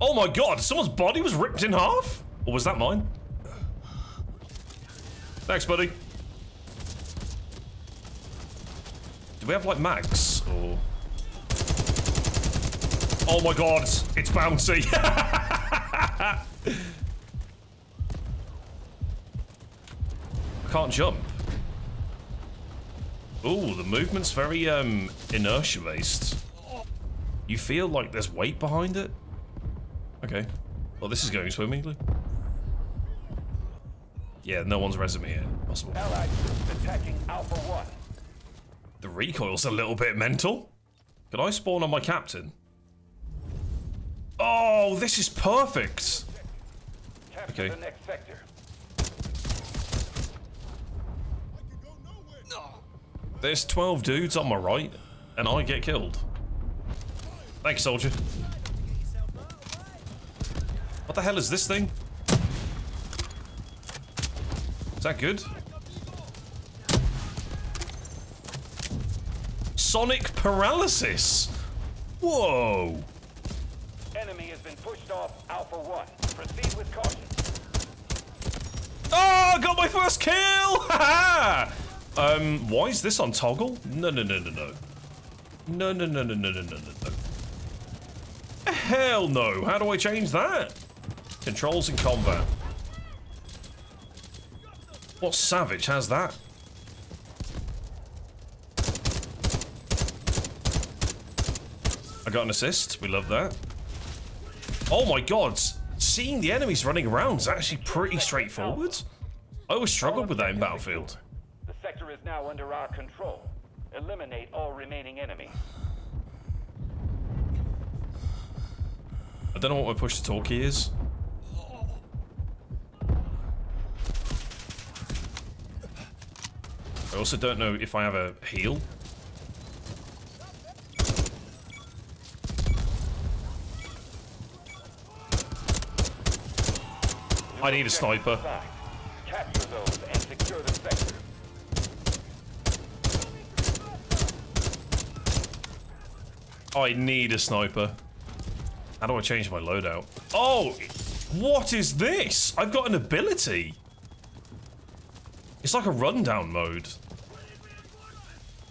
Oh my god, someone's body was ripped in half? Or was that mine? Thanks, buddy. Do we have, like, mags? Or... Oh my god, it's bouncy. I can't jump. Ooh, the movement's very, um, inertia-based. You feel like there's weight behind it? Okay. Well, this is going swimmingly. Yeah, no one's resume here. Possible. Allied troops attacking Alpha 1. The recoil's a little bit mental. Can I spawn on my captain? Oh, this is perfect. Okay. the next sector. There's 12 dudes on my right, and I get killed. Thanks, soldier the hell is this thing? Is that good? Sonic paralysis. Whoa. Enemy has been pushed off Alpha 1. Proceed with caution. Oh, got my first kill! um, why is this on toggle? No, no, no, no, no. No, no, no, no, no, no, no, no. Hell no. How do I change that? Controls and combat. What savage has that? I got an assist. We love that. Oh my god. Seeing the enemies running around is actually pretty straightforward. I always struggled with that in Battlefield. The sector is now under our control. Eliminate all remaining enemies. I don't know what my push to talk key is. I also don't know if I have a heal. I need a sniper. I need a sniper. How do I change my loadout? Oh, what is this? I've got an ability. Like a rundown mode.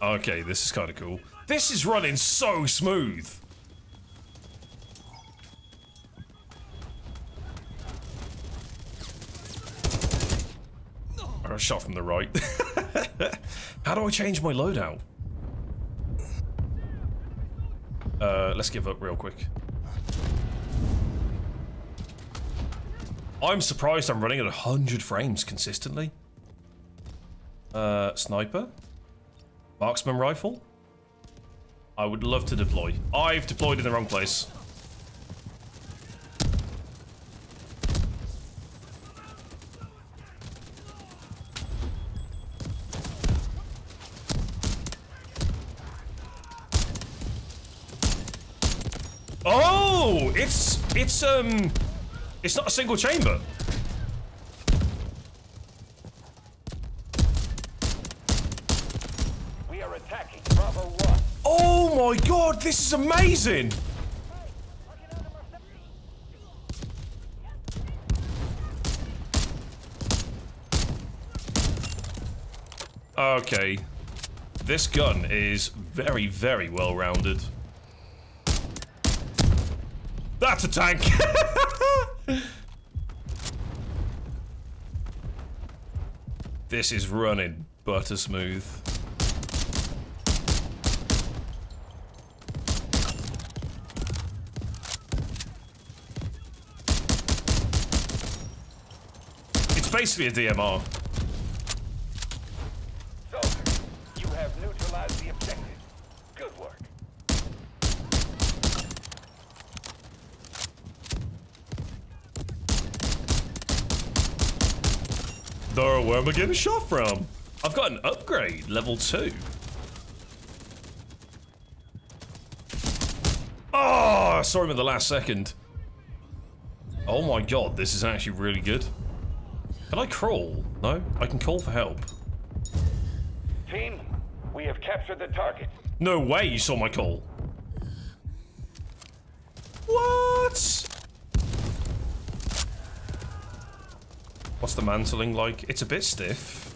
Okay, this is kind of cool. This is running so smooth. I shot from the right. How do I change my loadout? Uh, let's give up real quick. I'm surprised I'm running at 100 frames consistently. Uh, sniper? Marksman rifle? I would love to deploy. I've deployed in the wrong place. Oh, it's it's um, it's not a single chamber. Are attacking Bravo 1. Oh my god, this is amazing! Okay. This gun is very, very well rounded. That's a tank! this is running butter smooth. It's basically a DMR. Soldier, you have neutralized the objective. Good work. Though, where am I getting shot from? I've got an upgrade, level 2. Oh, I saw him at the last second. Oh my god, this is actually really good. Can I crawl? No? I can call for help. Team, we have captured the target. No way you saw my call. What? What's the mantling like? It's a bit stiff.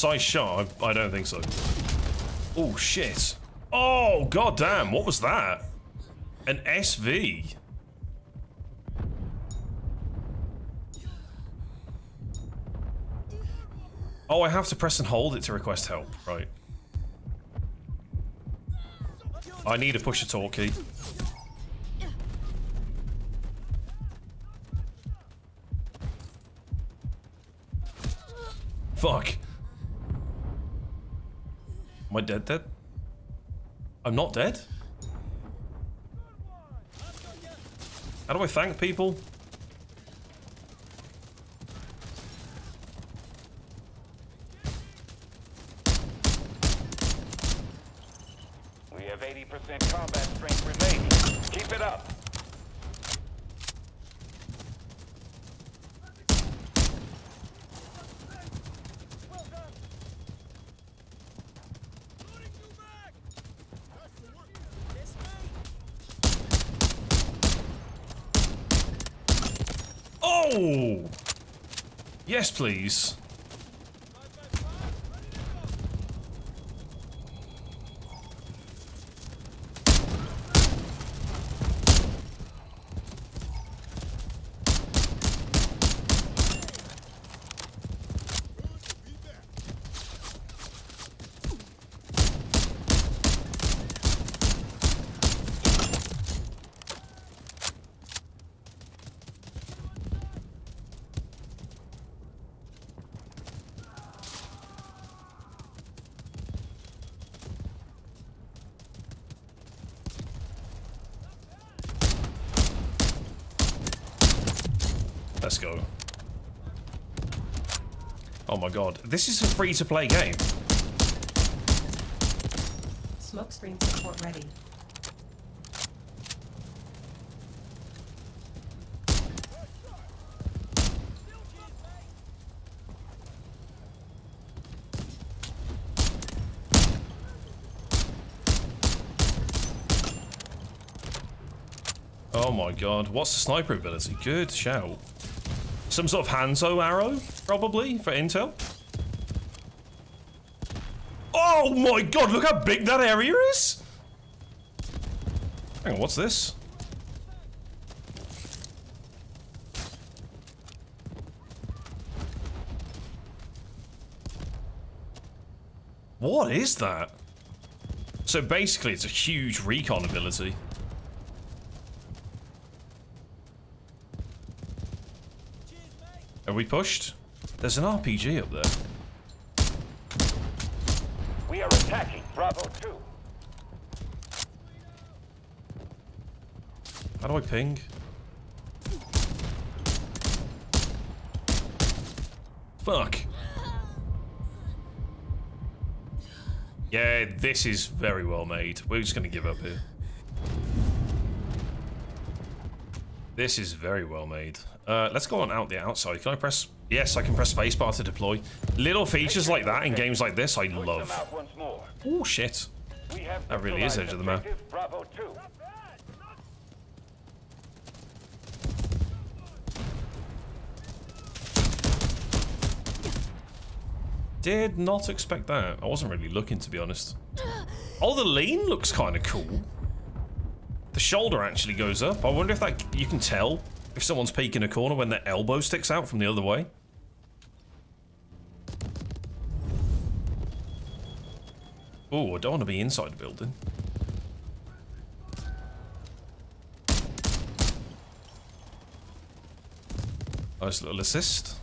Precise shot? I, I don't think so. Oh, shit. Oh, goddamn. What was that? An SV. Oh, I have to press and hold it to request help. Right. I need to push a talk key. Fuck. Am I dead dead? I'm not dead? How do I thank people? We have 80% combat strength remaining. Keep it up. Oh! Yes, please. Let's go. Oh my god. This is a free-to-play game. Smokescreen support ready. Oh my god. What's the sniper ability? Good shout. Some sort of Hanzo arrow, probably, for intel. Oh my god, look how big that area is! Hang on, what's this? What is that? So basically, it's a huge recon ability. Are we pushed? There's an RPG up there. We are attacking Bravo 2. How do I ping? Fuck. Yeah, this is very well made. We're just gonna give up here. This is very well made. Uh, let's go on out the outside. Can I press... Yes, I can press spacebar to deploy. Little features like that in games like this, I love. out once more. Oh, shit. That really is edge of the map. Bravo 2. Did not expect that. I wasn't really looking, to be honest. Oh, the lean looks kind of cool. The shoulder actually goes up. I wonder if that you can tell if someone's peeking a corner when their elbow sticks out from the other way. Oh, I don't want to be inside the building. Nice little assist.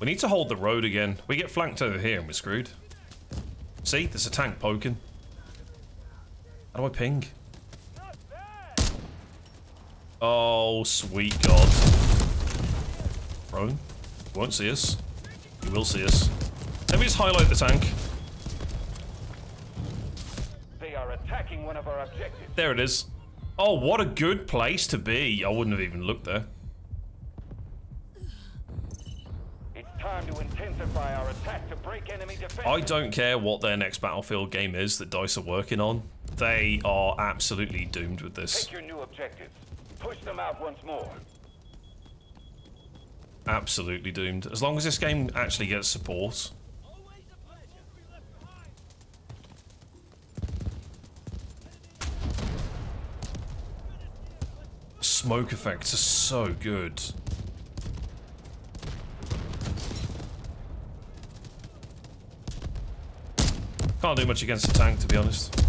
We need to hold the road again. We get flanked over here and we're screwed. See, there's a tank poking. How do I ping? Oh, sweet God. Prone. Won't see us. He will see us. Let me just highlight the tank. attacking one of our objectives. There it is. Oh, what a good place to be. I wouldn't have even looked there. It's time to intensify our attack to break enemy defense. I don't care what their next Battlefield game is that DICE are working on. They are absolutely doomed with this. Take your new objectives. Push them out once more. Absolutely doomed. As long as this game actually gets support. Smoke effects are so good. Can't do much against the tank, to be honest.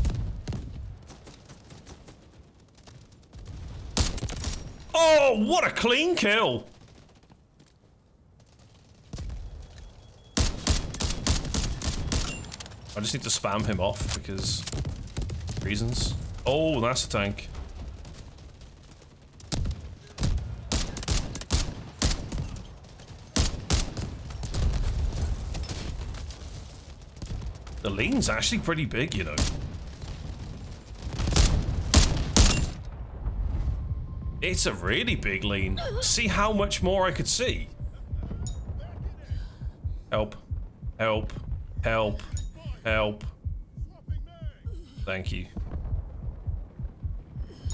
Oh, what a clean kill! I just need to spam him off because reasons. Oh, that's a tank. The lean's actually pretty big, you know. It's a really big lean. See how much more I could see. Help. Help. Help. Help. Thank you.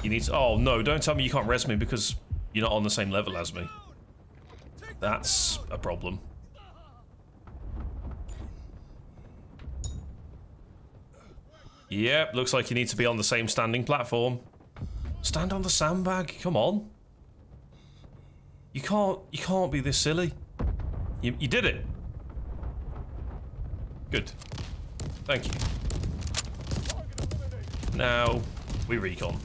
You need to- Oh, no, don't tell me you can't res me because you're not on the same level as me. That's a problem. Yep, looks like you need to be on the same standing platform. Stand on the sandbag, come on. You can't, you can't be this silly. You, you did it. Good. Thank you. Now, we recon.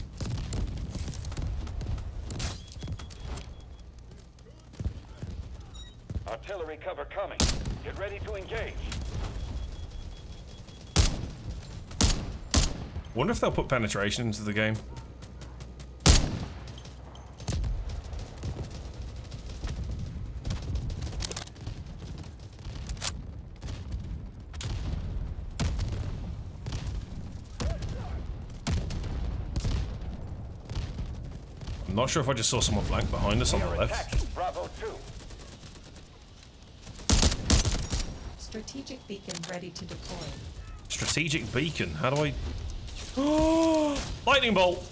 Artillery cover coming. Get ready to engage. Wonder if they'll put penetration into the game. I'm not sure if I just saw someone flank behind us on the left. Bravo 2. Strategic beacon ready to deploy. Strategic beacon. How do I? Oh, Lightning bolt.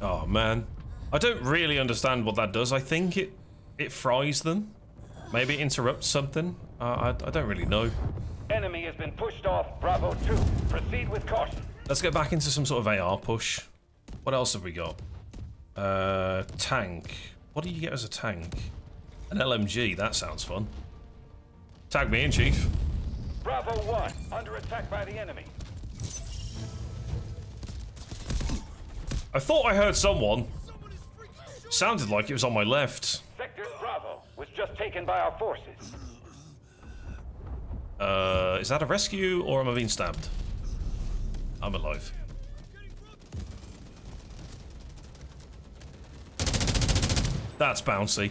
Oh man, I don't really understand what that does. I think it it fries them. Maybe it interrupts something. Uh, I I don't really know. Enemy has been pushed off Bravo 2. Proceed with caution. Let's get back into some sort of AR push. What else have we got? Uh, tank. What do you get as a tank? An LMG. That sounds fun. Tag me in, chief. Bravo 1, under attack by the enemy. I thought I heard someone. Sounded like it was on my left. Sector Bravo was just taken by our forces. Uh, is that a rescue or am I being stabbed? I'm alive. That's bouncy.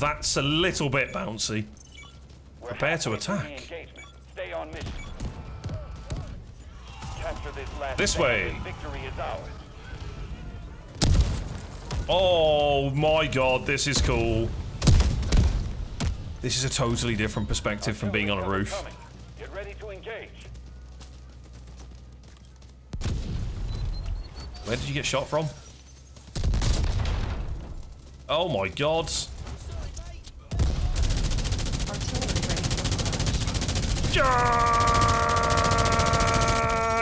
That's a little bit bouncy. We're Prepare to halfway through the attack. Stay on mission. This This way. Victory is ours. Oh my god, this is cool. This is a totally different perspective from being on a roof. Get ready to engage. Where did you get shot from? Oh my god. Artillery ready for barrage. Yeah!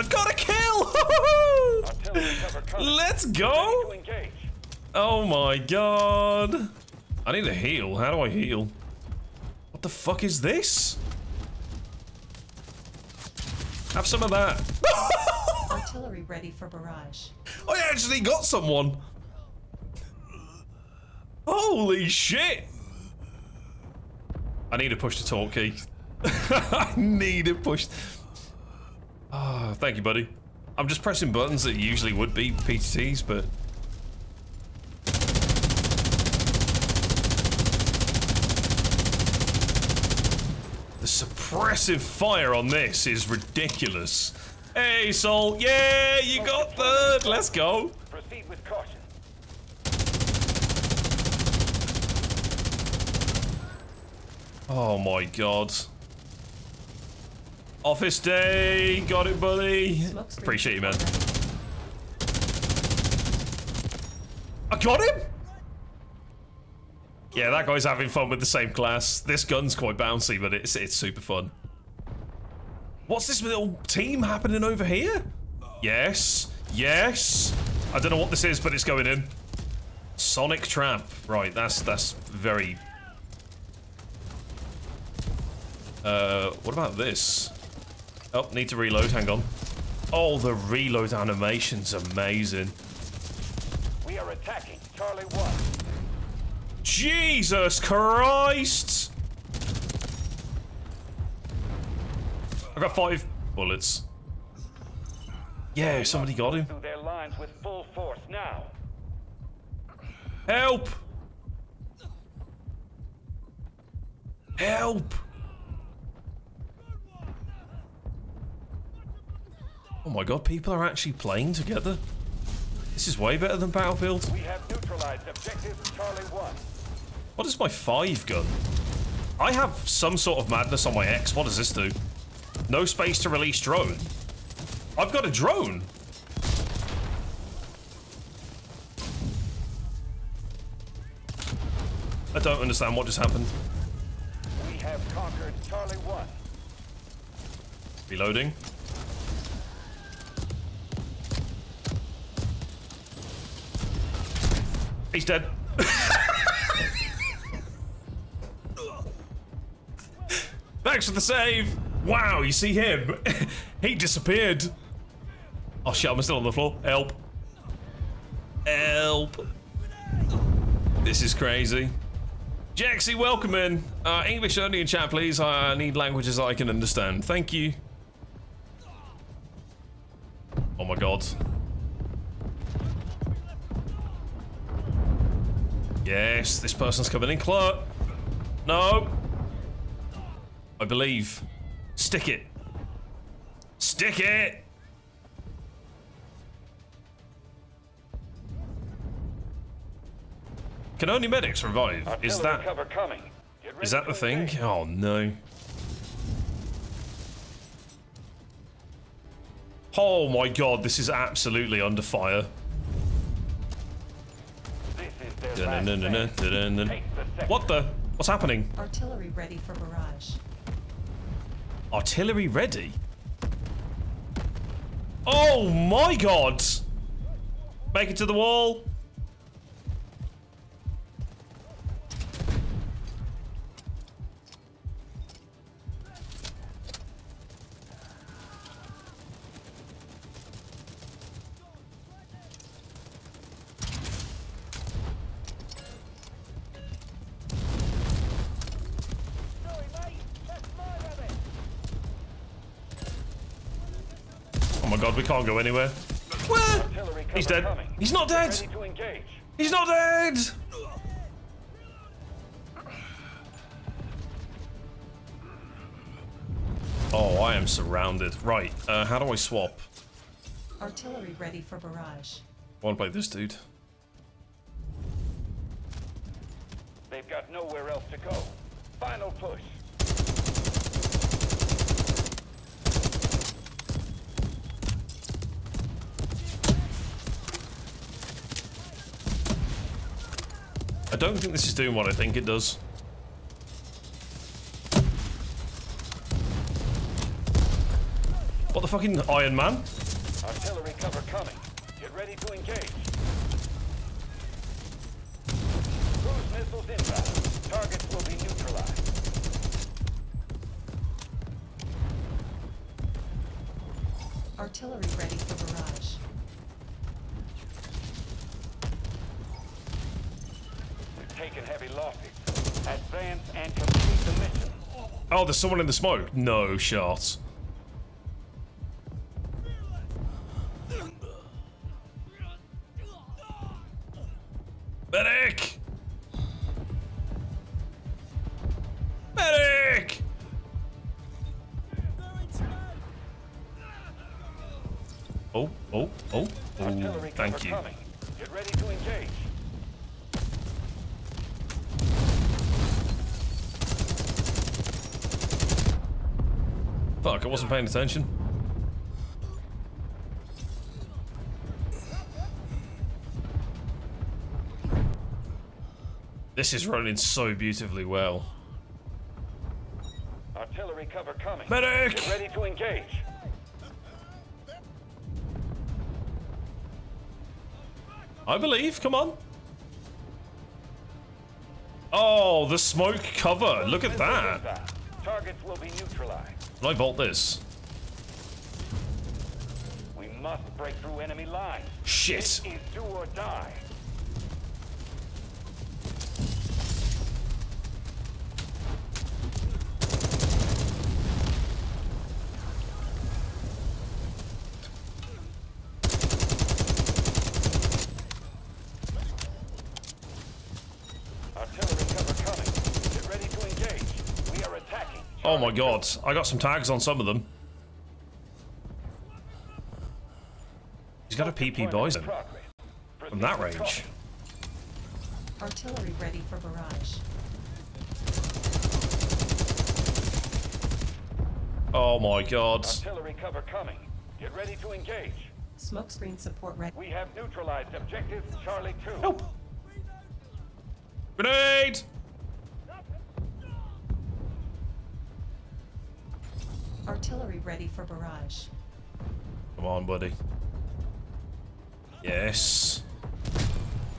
Got a kill! Artillery cover coming. Let's go! Oh my god. I need a heal. How do I heal? What the fuck is this? Have some of that. Artillery ready for barrage. I actually got someone. Holy shit. I need to push the talk key. I need to push. Ah, thank you, buddy. I'm just pressing buttons that usually would be PTTs, but The suppressive fire on this is ridiculous. Hey, Soul. Yeah, you got third. Let's go. Proceed with caution. Oh my god. Office day. Got it, buddy. Appreciate you, man. I got him? Yeah, that guy's having fun with the same class. This gun's quite bouncy, but it's it's super fun. What's this little team happening over here? Yes. Yes. I don't know what this is, but it's going in. Sonic Trap. Right, that's that's very Uh, what about this? Oh, need to reload, hang on. Oh, the reload animation's amazing. We are attacking Charlie 1. Jesus Christ! I got five bullets. Yeah, somebody got him. Through their lines with full force now. Help! Help! Oh my god, people are actually playing together. This is way better than Battlefield. We have neutralized objective Charlie 1. What is my five gun? I have some sort of madness on my X. What does this do? No space to release drone. I've got a drone. I don't understand what just happened. We have conquered Charlie 1. Reloading. He's dead. Thanks for the save. Wow, you see him? he disappeared. Oh shit, I'm still on the floor. Help. Help. This is crazy. Jaxie, welcome in. Uh, English only in chat, please. I need languages I can understand. Thank you. Oh my god. Yes, this person's coming in. Clerk. No. I believe. Stick it. Stick it! Can only medics revive? Is Artillery that cover coming. Is that the thing? Oh no. Oh my god, this is absolutely under fire. What the? What's happening? Artillery ready for barrage. Artillery ready? Oh my god! Make it to the wall. God, we can't go anywhere. What? Artillery He's dead. coming. He's not dead. Ready to engage. He's not dead! Oh, I am surrounded. Right, uh, how do I swap? Artillery ready for barrage. I want to play this dude. They've got nowhere else to go. Final push. Don't think this is doing what I think it does. What the fucking Iron Man? Artillery cover coming. Get ready to engage. Cruise missiles inbound. Targets will be neutralized. Artillery Oh, there's someone in the smoke. No shot. Paying attention. This is running so beautifully well. Artillery cover coming. Medic! Get ready to engage. I believe, come on. Oh, the smoke cover. Look at that. Targets will be neutralized. Can I vault this? We must break through enemy lines. Shit. This is do or die. Artillery cover coming. Get ready to engage. We are attacking. Oh my god. I got some tags on some of them. He's got a PP Deployment Bison in from that range. Artillery ready for barrage. Oh my god. Artillery cover coming. Get ready to engage. Smokescreen support ready. We have neutralized objective Charlie 2. Help! Grenade! Artillery ready for barrage. Come on, buddy. Yes.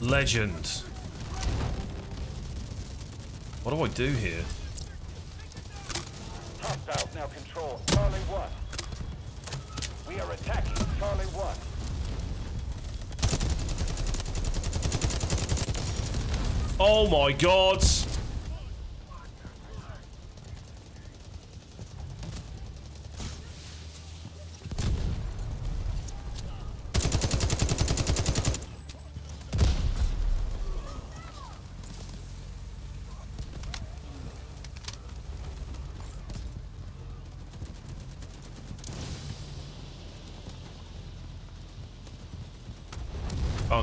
Legend. What do I do here? Hostiles now control Charlie 1. We are attacking Charlie 1. Oh my god!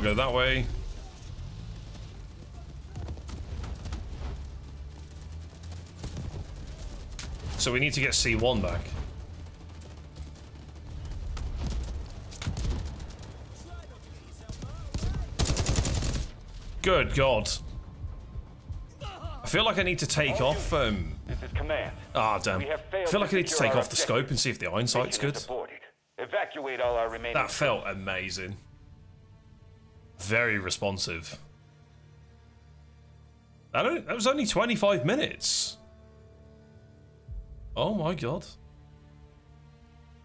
Can't go that way. So we need to get C1 back. Good God. I feel like I need to take off, um... This is command. Ah, damn. I feel like I need to take off the scope and see if the iron sight's good. Evacuate all our remaining That felt amazing. Very responsive. That, that was only 25 minutes. Oh my god.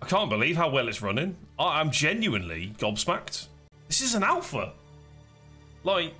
I can't believe how well it's running. I, I'm genuinely gobsmacked. This is an alpha. Like,